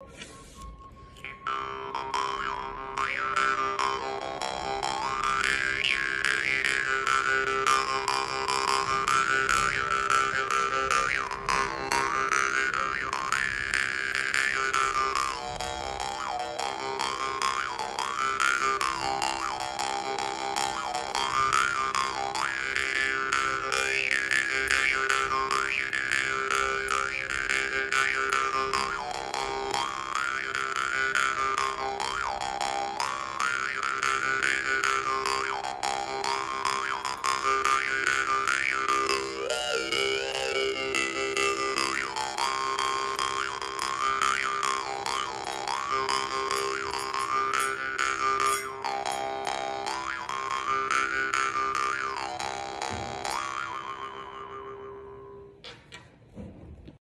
Keep